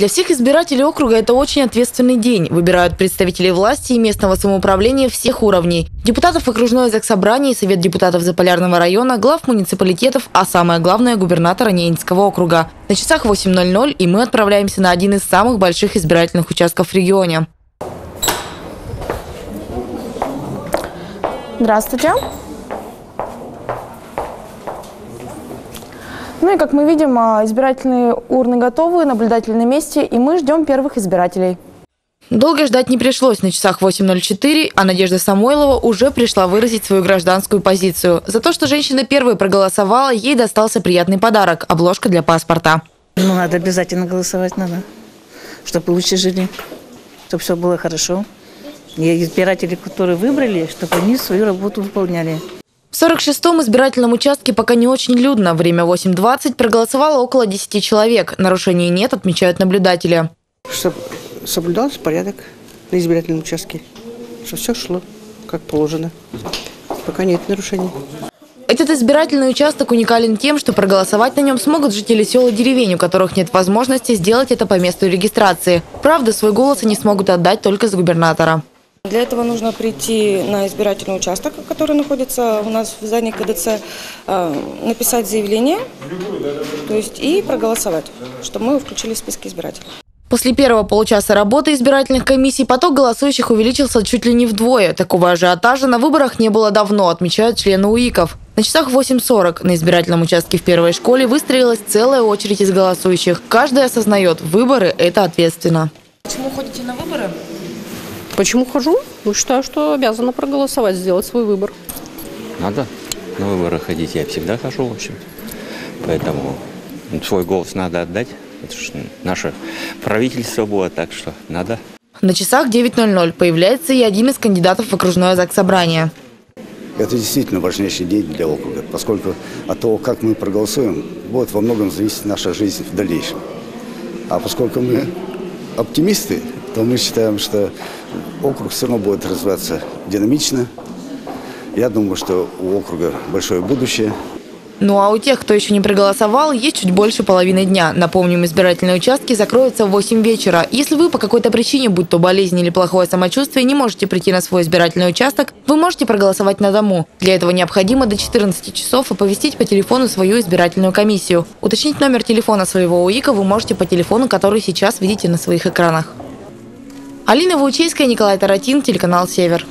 Для всех избирателей округа это очень ответственный день. Выбирают представителей власти и местного самоуправления всех уровней. Депутатов окружное заксобрание, Совет депутатов Заполярного района, глав муниципалитетов, а самое главное – губернатора Ненецкого округа. На часах 8.00 и мы отправляемся на один из самых больших избирательных участков в регионе. Здравствуйте. Ну и как мы видим, а, избирательные урны готовы, наблюдатели на месте, и мы ждем первых избирателей. Долго ждать не пришлось. На часах 8.04, а Надежда Самойлова уже пришла выразить свою гражданскую позицию. За то, что женщина первой проголосовала, ей достался приятный подарок – обложка для паспорта. Ну, надо обязательно голосовать надо, чтобы лучше жили, чтобы все было хорошо. И избиратели, которые выбрали, чтобы они свою работу выполняли. В 46-м избирательном участке пока не очень людно. Время 8.20 проголосовало около 10 человек. Нарушений нет, отмечают наблюдатели. Чтобы соблюдался порядок на избирательном участке. Чтобы все шло как положено. Пока нет нарушений. Этот избирательный участок уникален тем, что проголосовать на нем смогут жители сел и деревень, у которых нет возможности сделать это по месту регистрации. Правда, свой голос они смогут отдать только с губернатора. Для этого нужно прийти на избирательный участок, который находится у нас в здании КДЦ, э, написать заявление то есть, и проголосовать, чтобы мы включили в списки избирателей. После первого получаса работы избирательных комиссий поток голосующих увеличился чуть ли не вдвое. Такого ажиотажа на выборах не было давно, отмечают члены УИКов. На часах 8.40 на избирательном участке в первой школе выстроилась целая очередь из голосующих. Каждый осознает, выборы – это ответственно. Почему ходите на выборы? Почему хожу? Ну, считаю, что обязана проголосовать, сделать свой выбор. Надо на выборы ходить. Я всегда хожу, в общем. Поэтому свой голос надо отдать. Это же наше правительство было, так что надо. На часах 9.00 появляется и один из кандидатов в окружное заксобрание. Это действительно важнейший день для округа, поскольку от того, как мы проголосуем, будет во многом зависеть наша жизнь в дальнейшем. А поскольку мы оптимисты, то мы считаем, что округ все равно будет развиваться динамично. Я думаю, что у округа большое будущее. Ну а у тех, кто еще не проголосовал, есть чуть больше половины дня. Напомним, избирательные участки закроются в 8 вечера. Если вы по какой-то причине, будь то болезнь или плохое самочувствие, не можете прийти на свой избирательный участок, вы можете проголосовать на дому. Для этого необходимо до 14 часов оповестить по телефону свою избирательную комиссию. Уточнить номер телефона своего УИКа вы можете по телефону, который сейчас видите на своих экранах. Алина Ваучейская, Николай Таратин, телеканал «Север».